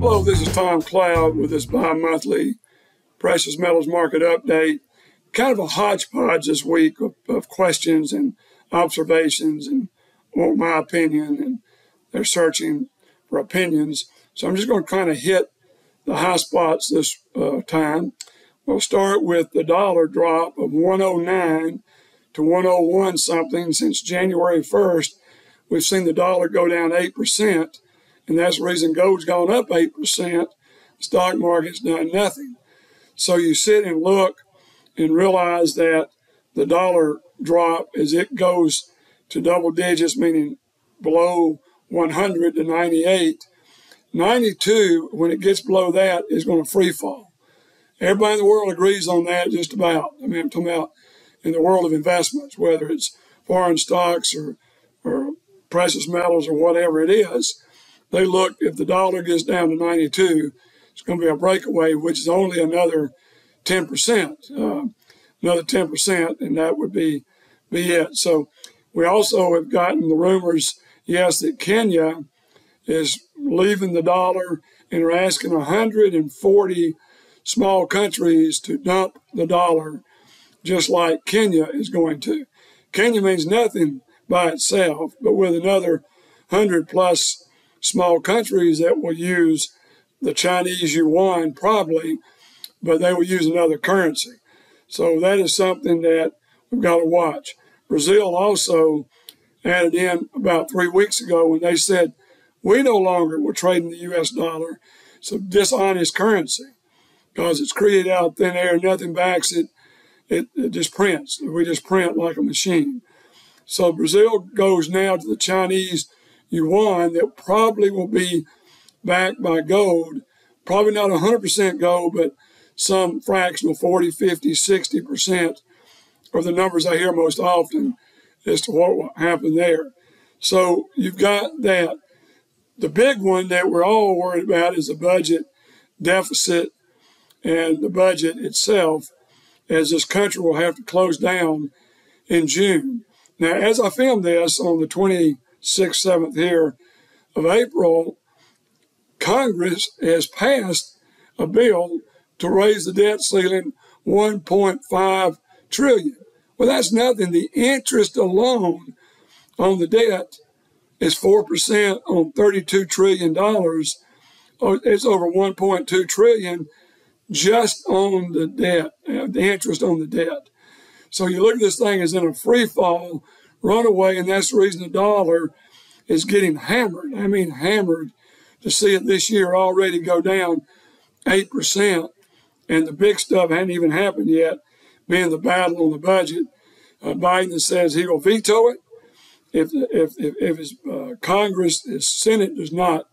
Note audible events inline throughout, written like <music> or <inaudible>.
Hello, this is Tom Cloud with this bi monthly precious metals market update. Kind of a hodgepodge this week of, of questions and observations and my opinion, and they're searching for opinions. So I'm just going to kind of hit the high spots this uh, time. We'll start with the dollar drop of 109 to 101 something since January 1st. We've seen the dollar go down 8%, and that's the reason gold's gone up 8%. The stock market's done nothing. So you sit and look and realize that the dollar drop as it goes to double digits, meaning below 100 to 98. 92, when it gets below that, is going to free fall. Everybody in the world agrees on that just about. I mean, I'm talking about in the world of investments, whether it's foreign stocks or, or precious metals or whatever it is. They look, if the dollar gets down to 92, it's going to be a breakaway, which is only another 10%, uh, another 10%, and that would be, be it. So we also have gotten the rumors, yes, that Kenya is leaving the dollar and are asking 140 small countries to dump the dollar, just like Kenya is going to. Kenya means nothing by itself, but with another 100 plus small countries that will use the Chinese yuan probably, but they will use another currency. So that is something that we've got to watch. Brazil also added in about three weeks ago when they said, we no longer will trade in the US dollar. It's a dishonest currency because it's created out thin air, nothing backs it. It, it just prints. We just print like a machine. So Brazil goes now to the Chinese yuan that probably will be backed by gold. Probably not 100% gold, but some fractional 40, 50, 60% are the numbers I hear most often as to what will happen there. So you've got that. The big one that we're all worried about is the budget deficit and the budget itself, as this country will have to close down in June. Now, as I filmed this on the 26th, 7th here of April, Congress has passed a bill to raise the debt ceiling 1.5 trillion. Well, that's nothing. The interest alone on the debt is 4% on $32 trillion. Oh, it's over 1.2 trillion just on the debt, uh, the interest on the debt. So you look at this thing as in a free fall, runaway, and that's the reason the dollar is getting hammered. I mean, hammered to see it this year already go down 8%. And the big stuff hadn't even happened yet, being the battle on the budget. Uh, Biden says he will veto it if if if, if his uh, Congress, his Senate does not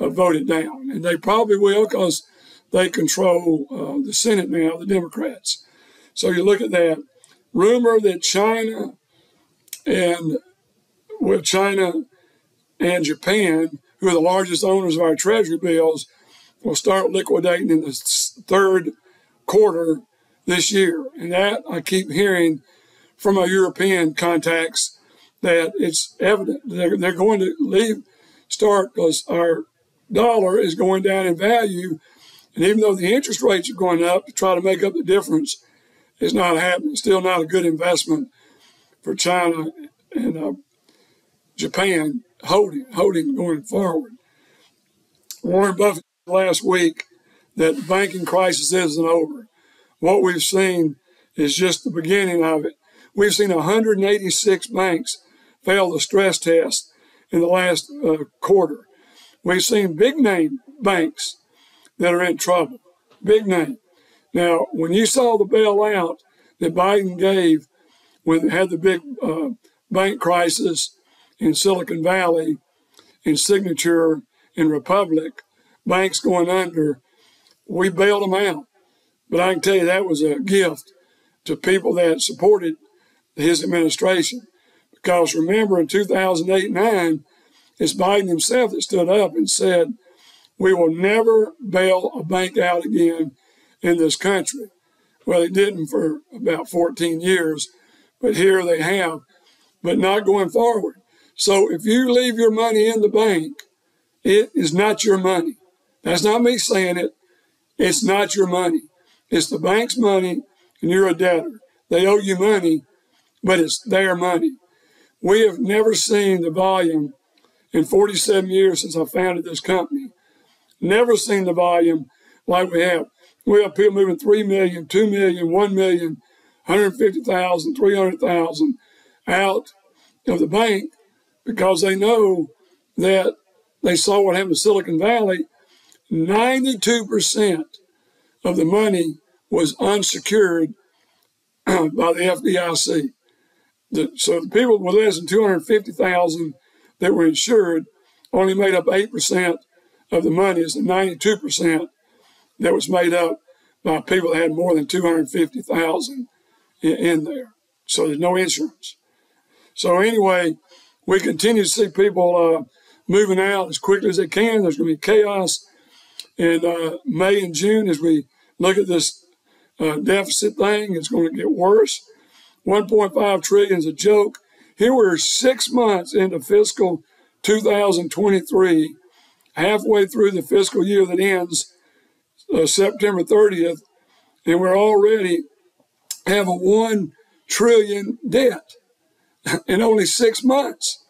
uh, vote it down, and they probably will because they control uh, the Senate now, the Democrats. So you look at that rumor that China and with China and Japan, who are the largest owners of our Treasury bills, will start liquidating in the third quarter this year. And that I keep hearing from my European contacts that it's evident they're, they're going to leave, start because our dollar is going down in value. And even though the interest rates are going up to try to make up the difference, it's not happening. Still not a good investment for China and uh, Japan holding, holding going forward. Warren Buffett last week that the banking crisis isn't over. What we've seen is just the beginning of it. We've seen 186 banks fail the stress test in the last uh, quarter. We've seen big name banks that are in trouble. Big name. Now, when you saw the bailout that Biden gave when had the big uh, bank crisis in Silicon Valley, in Signature, in Republic, banks going under, we bailed them out. But I can tell you that was a gift to people that supported his administration. Because remember, in 2008 9, it's Biden himself that stood up and said, We will never bail a bank out again in this country. Well, he didn't for about 14 years, but here they have, but not going forward. So if you leave your money in the bank, it is not your money. That's not me saying it. It's not your money. It's the bank's money, and you're a debtor. They owe you money, but it's their money. We have never seen the volume in 47 years since I founded this company. Never seen the volume like we have. We have people moving 3 million, 2 million, 1 million, 150,000, 300,000 out of the bank because they know that they saw what happened to Silicon Valley. 92% of the money was unsecured <clears throat> by the FDIC. The, so the people with less than 250,000 that were insured only made up 8% of the money. It's the 92% that was made up by people that had more than 250,000 in, there. So there's no insurance. So anyway, we continue to see people uh, moving out as quickly as they can. There's going to be chaos in uh, May and June as we look at this uh, deficit thing. It's going to get worse. 1.5 trillion is a joke. Here we're six months into fiscal 2023, halfway through the fiscal year that ends uh, September 30th, and we're already have a one trillion debt <laughs> in only six months.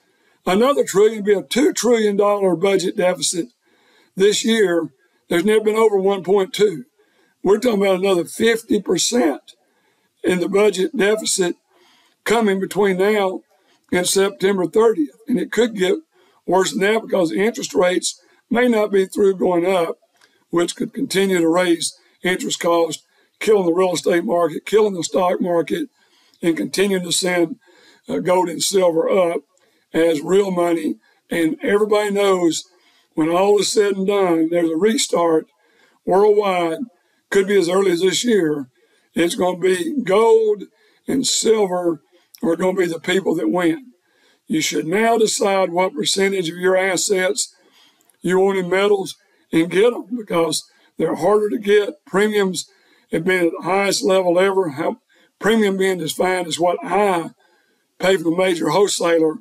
Another trillion be a two trillion dollar budget deficit this year. There's never been over 1.2. We're talking about another 50% in the budget deficit coming between now and September 30th. And it could get worse than that because interest rates may not be through going up, which could continue to raise interest costs, killing the real estate market, killing the stock market, and continuing to send uh, gold and silver up as real money. And everybody knows when all is said and done, there's a restart worldwide, could be as early as this year. It's going to be gold and silver are going to be the people that win. You should now decide what percentage of your assets you want in metals and get them because they're harder to get. Premiums have been at the highest level ever. How, premium being defined as what I pay from a major wholesaler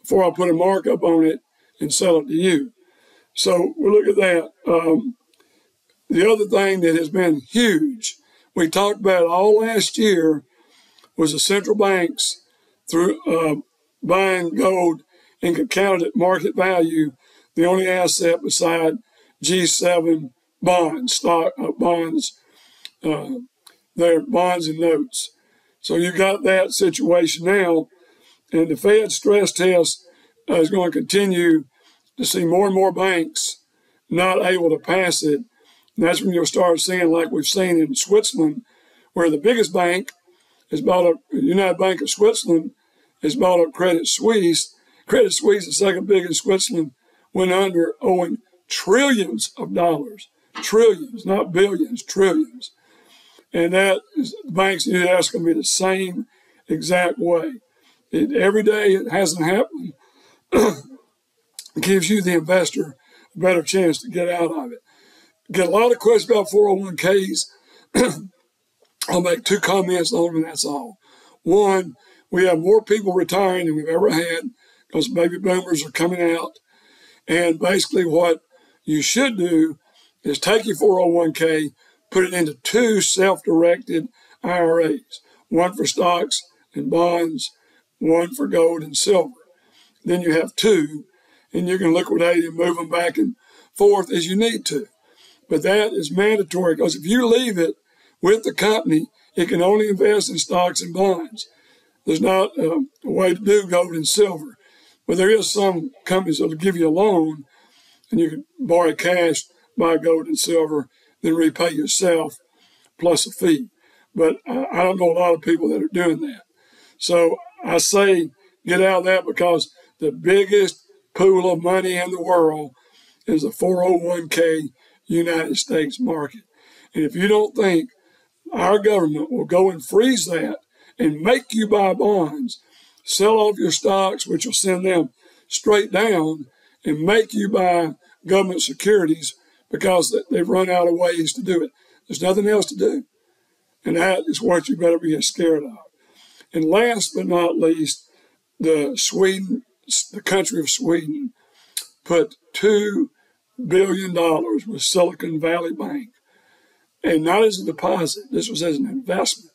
before I put a markup on it and sell it to you. So we look at that. Um, the other thing that has been huge, we talked about all last year, was the central banks through uh, buying gold and could count it at market value, the only asset beside G7 bonds, stock uh, bonds, uh, their bonds and notes. So you got that situation now, and the Fed stress test uh, is going to continue to see more and more banks not able to pass it. And that's when you'll start seeing, like we've seen in Switzerland, where the biggest bank has bought up, United Bank of Switzerland has bought up Credit Suisse. Credit Suisse, the second biggest in Switzerland, went under owing trillions of dollars. Trillions, not billions, trillions. And that banks in the US going to be the same exact way. It, every day it hasn't happened <clears throat> gives you, the investor, a better chance to get out of it. Get a lot of questions about 401ks. <clears throat> I'll make two comments on them, and that's all. One, we have more people retiring than we've ever had because baby boomers are coming out. And basically, what you should do is take your 401k, put it into two self directed IRAs one for stocks and bonds, one for gold and silver. Then you have two, and you can liquidate and move them back and forth as you need to. But that is mandatory because if you leave it with the company, it can only invest in stocks and bonds. There's not a, a way to do gold and silver, but there is some companies that will give you a loan and you can borrow cash, buy gold and silver, then repay yourself plus a fee. But I, I don't know a lot of people that are doing that. So I say get out of that because the biggest pool of money in the world is the 401k United States market. And if you don't think our government will go and freeze that and make you buy bonds, sell off your stocks, which will send them straight down, and make you buy government securities because they've run out of ways to do it. There's nothing else to do. And that is what you better be scared of. And last but not least, the Sweden, the country of Sweden, put two billion dollars with Silicon Valley Bank. And not as a deposit, this was as an investment.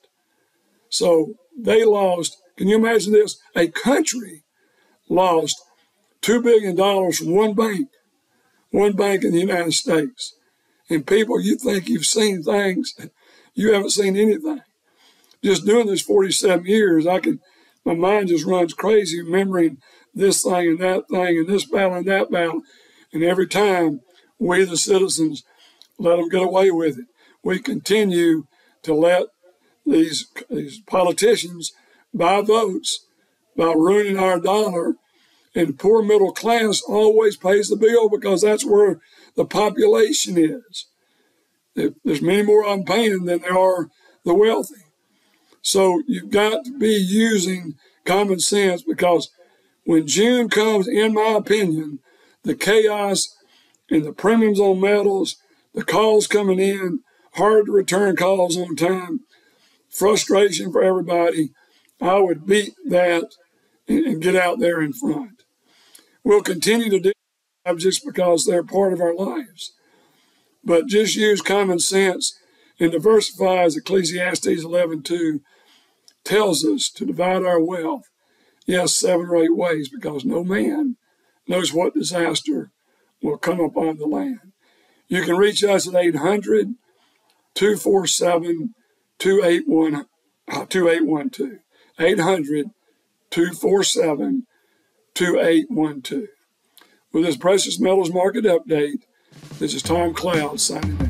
So they lost, can you imagine this? A country lost $2 billion from one bank, one bank in the United States. And people, you think you've seen things, you haven't seen anything. Just doing this 47 years, I can, my mind just runs crazy remembering this thing and that thing and this battle and that battle. And every time we, the citizens, let them get away with it, we continue to let these, these politicians buy votes by ruining our dollar. And poor middle class always pays the bill because that's where the population is. There's many more them than there are the wealthy. So you've got to be using common sense because when June comes, in my opinion, the chaos and the premiums on metals, the calls coming in, hard to return calls on time, frustration for everybody, I would beat that and get out there in front. We'll continue to do just because they're part of our lives. But just use common sense and diversify as Ecclesiastes 11.2 tells us to divide our wealth, yes, seven or eight ways, because no man knows what disaster will come upon the land. You can reach us at 800 247 2812. 800 uh, 247 2812. With this precious metals market update, this is Tom Cloud signing out.